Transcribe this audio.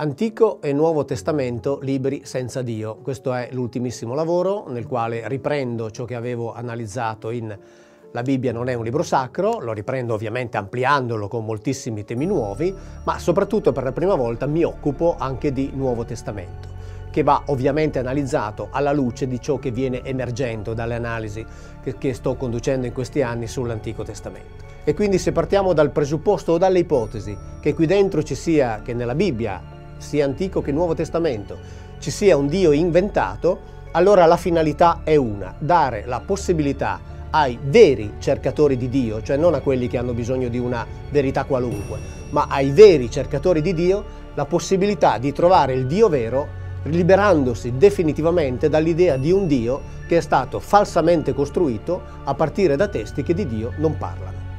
Antico e Nuovo Testamento libri senza Dio. Questo è l'ultimissimo lavoro nel quale riprendo ciò che avevo analizzato in La Bibbia non è un libro sacro, lo riprendo ovviamente ampliandolo con moltissimi temi nuovi, ma soprattutto per la prima volta mi occupo anche di Nuovo Testamento, che va ovviamente analizzato alla luce di ciò che viene emergendo dalle analisi che, sto conducendo in questi anni sull'Antico Testamento. E quindi se partiamo dal presupposto o dalle ipotesi che qui dentro ci sia, che nella Bibbia sia Antico che Nuovo Testamento, ci sia un Dio inventato, allora la finalità è una, dare la possibilità ai veri cercatori di Dio, cioè non a quelli che hanno bisogno di una verità qualunque, ma ai veri cercatori di Dio, la possibilità di trovare il Dio vero liberandosi definitivamente dall'idea di un Dio che è stato falsamente costruito a partire da testi che di Dio non parlano.